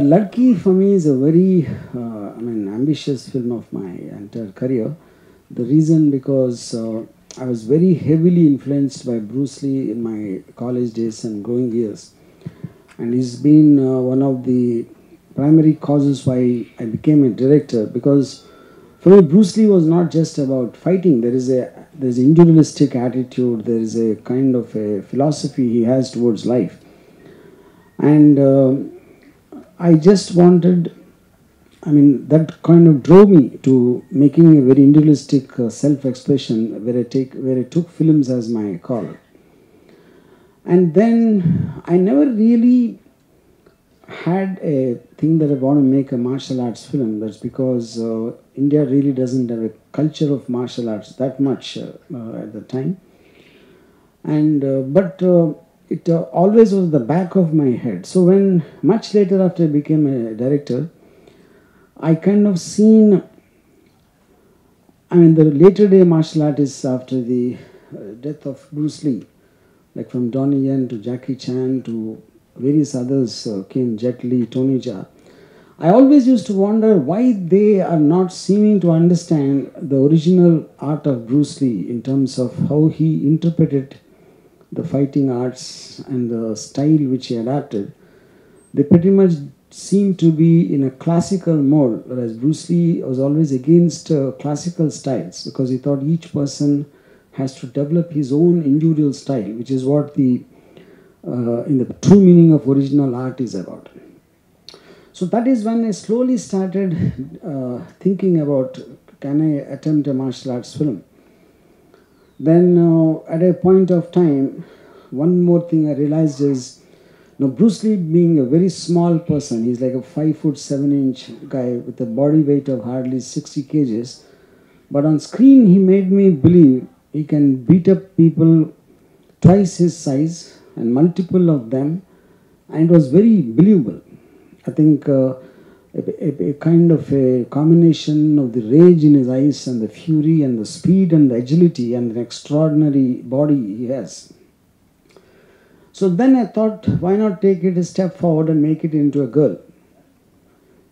Ladki for me is a very, uh, I mean, ambitious film of my entire career. The reason because uh, I was very heavily influenced by Bruce Lee in my college days and growing years, and he's been uh, one of the primary causes why I became a director. Because for me, Bruce Lee was not just about fighting. There is a there is individualistic attitude. There is a kind of a philosophy he has towards life, and. I just wanted, I mean, that kind of drove me to making a very individualistic uh, self-expression where I take, where I took films as my call. And then I never really had a thing that I want to make a martial arts film. That's because uh, India really doesn't have a culture of martial arts that much uh, uh, at the time. And uh, but uh, it uh, always was the back of my head. So when much later after I became a director, I kind of seen. I mean, the later day martial artists after the uh, death of Bruce Lee, like from Donnie Yen to Jackie Chan to various others uh, came, Jet Li, Tony Jaa. I always used to wonder why they are not seeming to understand the original art of Bruce Lee in terms of how he interpreted the fighting arts and the style which he adapted, they pretty much seem to be in a classical mode, whereas Bruce Lee was always against uh, classical styles because he thought each person has to develop his own individual style, which is what the uh, in the true meaning of original art is about. So that is when I slowly started uh, thinking about can I attempt a martial arts film. Then uh, at a point of time, one more thing I realized is, know, Bruce Lee being a very small person, he's like a five foot seven inch guy with a body weight of hardly 60 kgs. But on screen, he made me believe he can beat up people twice his size and multiple of them, and it was very believable. I think uh, a, a, kind of a combination of the rage in his eyes and the fury and the speed and the agility and the extraordinary body he has. So then I thought, why not take it a step forward and make it into a girl?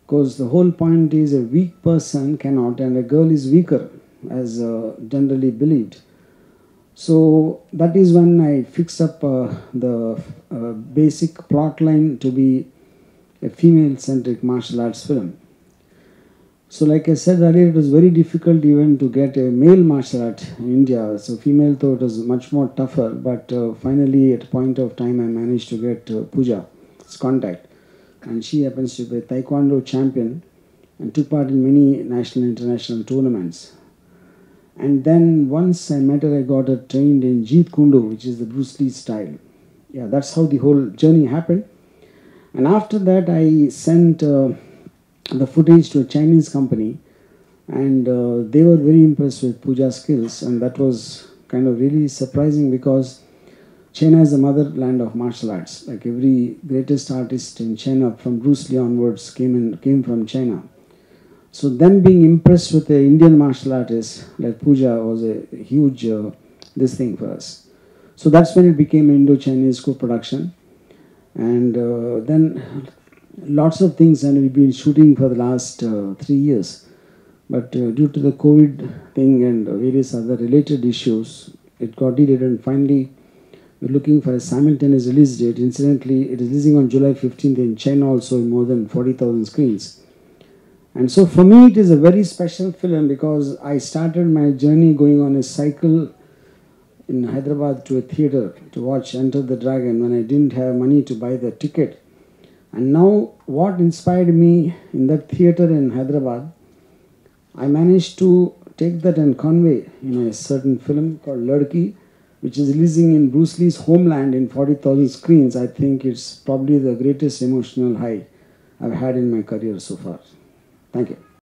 Because the whole point is a weak person cannot, and a girl is weaker, as uh, generally believed. So that is when I fixed up uh, the uh, basic plot line to be a female centric martial arts film. So, like I said earlier, it was very difficult even to get a male martial art in India. So, female though it was much more tougher, but uh, finally, at a point of time, I managed to get uh, contact, and she happens to be a Taekwondo champion and took part in many national and international tournaments. And then once I met her, I got her trained in Jeet Kune Do, which is the Bruce Lee style. Yeah, that's how the whole journey happened. And after that, I sent uh, the footage to a Chinese company, and uh, they were very impressed with Pooja's skills, and that was kind of really surprising because China is the motherland of martial arts. Like every greatest artist in China, from Bruce Lee onwards, came in came from China. So them being impressed with the Indian martial artist like Pooja was a huge uh, this thing for us. So that's when it became Indo-Chinese co-production and uh, then lots of things and we've been shooting for the last uh, three years. But uh, due to the covid thing and various other related issues it got delayed and finally we're looking for a simultaneous release date. Incidentally it is releasing on july 15th in china also in more than 40000 screens. And so for me it is a very special film because i started my journey going on a cycle in Hyderabad to a theater to watch Enter the Dragon when I didn't have money to buy the ticket. And now, what inspired me in that theater in Hyderabad, I managed to take that and convey in a certain film called Ladki, which is releasing in Bruce Lee's homeland in 40,000 screens. I think it's probably the greatest emotional high I've had in my career so far. Thank you.